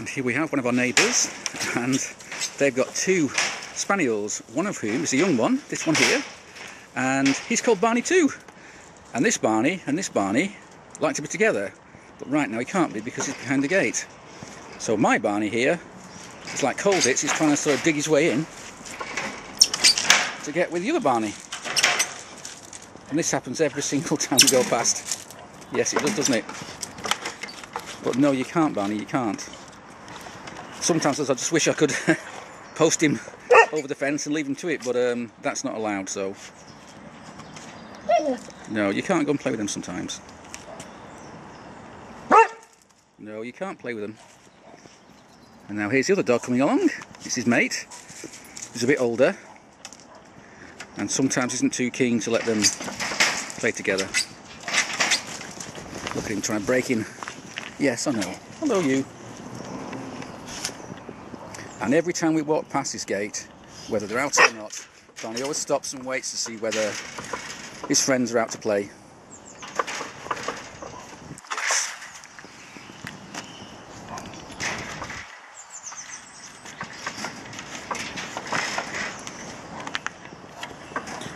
And here we have one of our neighbours, and they've got two spaniels, one of whom is a young one, this one here, and he's called Barney too. And this Barney and this Barney like to be together, but right now he can't be because he's behind the gate. So my Barney here, it's like Colditz, he's trying to sort of dig his way in to get with the other Barney. And this happens every single time we go past. Yes, it does, doesn't it? But no, you can't, Barney, you can't. Sometimes I just wish I could post him over the fence and leave him to it, but um, that's not allowed, so... No, you can't go and play with them sometimes. No, you can't play with them. And now here's the other dog coming along. It's his mate. He's a bit older. And sometimes isn't too keen to let them play together. Look at him trying to break in. Yes, I know. Hello, you. And every time we walk past this gate, whether they're out or not, Barney always stops and waits to see whether his friends are out to play.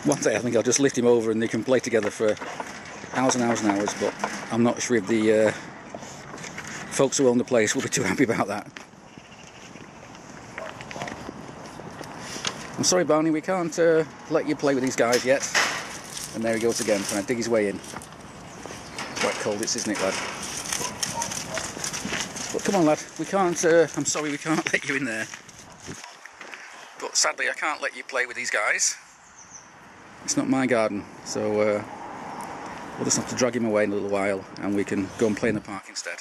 One day I think I'll just lift him over and they can play together for hours and hours and hours, but I'm not sure if the uh, folks who own the place will be too happy about that. I'm sorry, Barney, we can't uh, let you play with these guys yet. And there he goes again, trying to dig his way in. Quite cold it's, isn't it, lad? But come on, lad, we can't, uh, I'm sorry, we can't let you in there. But sadly, I can't let you play with these guys. It's not my garden, so uh, we'll just have to drag him away in a little while and we can go and play in the park instead.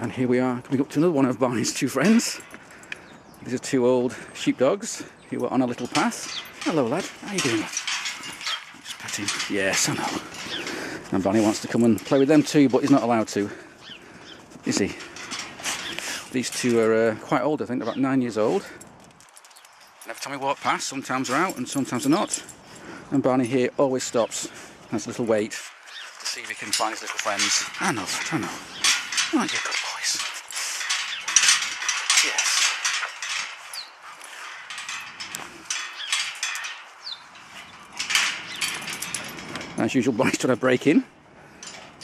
And here we are coming up to another one of Barney's two friends. These are two old sheepdogs who were on a little path. Hello lad, how you doing? Just petting. Yes, I know. And Barney wants to come and play with them too, but he's not allowed to. Is he? These two are uh, quite old, I think, about nine years old. And every time we walk past, sometimes they're out and sometimes they're not. And Barney here always stops, has a little wait to see if he can find his little friends. I know, I know. Aren't you good boys? Yes. As usual, Barney's trying to break in.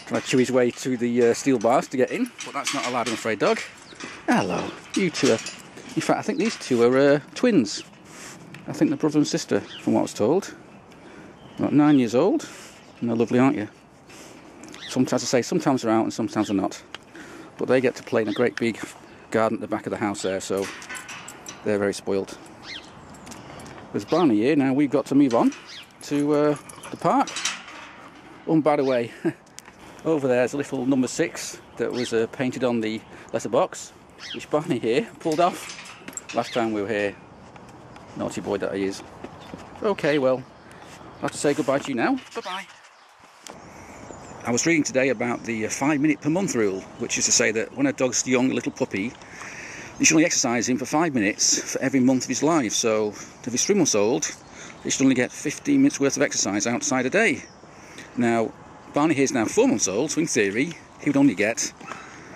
Trying to chew his way to the uh, steel bars to get in, but that's not allowed, I'm afraid, dog. Hello, you two are... In fact, I think these two are uh, twins. I think they're brother and sister, from what I was told. About nine years old. And they're lovely, aren't you? Sometimes I say, sometimes they're out and sometimes they're not. But they get to play in a great big garden at the back of the house there, so they're very spoiled. There's Barney here, now we've got to move on to uh, the park. Oh, and by the way, over there's a little number six that was uh, painted on the letterbox, which Barney here pulled off last time we were here. Naughty boy that he is. Okay, well, I have to say goodbye to you now. Bye-bye. I was reading today about the uh, five minute per month rule, which is to say that when a dog's young, little puppy, you should only exercise him for five minutes for every month of his life. So if he's three months old, he should only get 15 minutes worth of exercise outside a day. Now, Barney here is now four months old, so in theory, he would only get,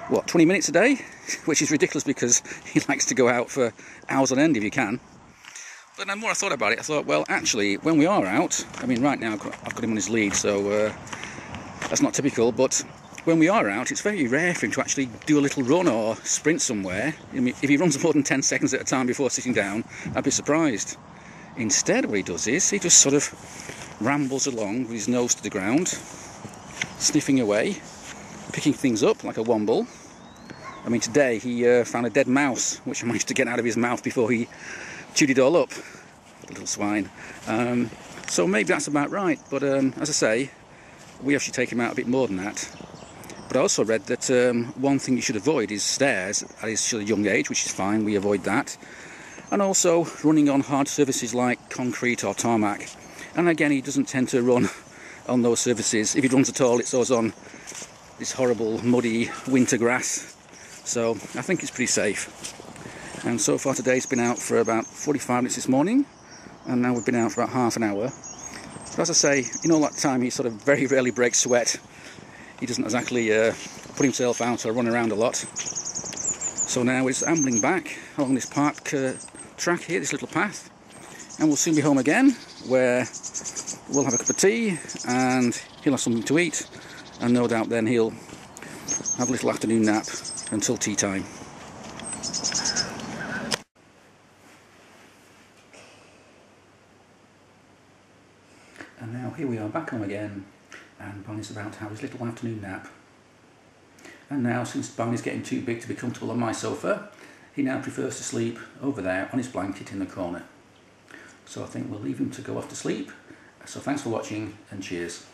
what, 20 minutes a day? Which is ridiculous because he likes to go out for hours on end if he can. But the more I thought about it, I thought, well, actually, when we are out, I mean, right now I've got, I've got him on his lead, so uh, that's not typical, but when we are out, it's very rare for him to actually do a little run or sprint somewhere. I mean, if he runs more than 10 seconds at a time before sitting down, I'd be surprised. Instead, what he does is he just sort of rambles along with his nose to the ground, sniffing away, picking things up like a womble. I mean, today he uh, found a dead mouse, which managed to get out of his mouth before he chewed it all up. Little swine. Um, so maybe that's about right, but um, as I say, we actually take him out a bit more than that. But I also read that um, one thing you should avoid is stairs at his young age, which is fine, we avoid that. And also running on hard surfaces like concrete or tarmac. And again, he doesn't tend to run on those surfaces. If he runs at all, it's always on this horrible, muddy winter grass. So I think it's pretty safe. And so far today, he's been out for about 45 minutes this morning, and now we've been out for about half an hour. But as I say, in all that time, he sort of very rarely breaks sweat. He doesn't exactly uh, put himself out or run around a lot. So now it's ambling back along this park uh, track here, this little path, and we'll soon be home again where we'll have a cup of tea and he'll have something to eat and no doubt then he'll have a little afternoon nap until tea time. And now here we are back home again and Barney's about to have his little afternoon nap. And now since Barney's getting too big to be comfortable on my sofa, he now prefers to sleep over there on his blanket in the corner. So I think we'll leave him to go off to sleep. So thanks for watching and cheers.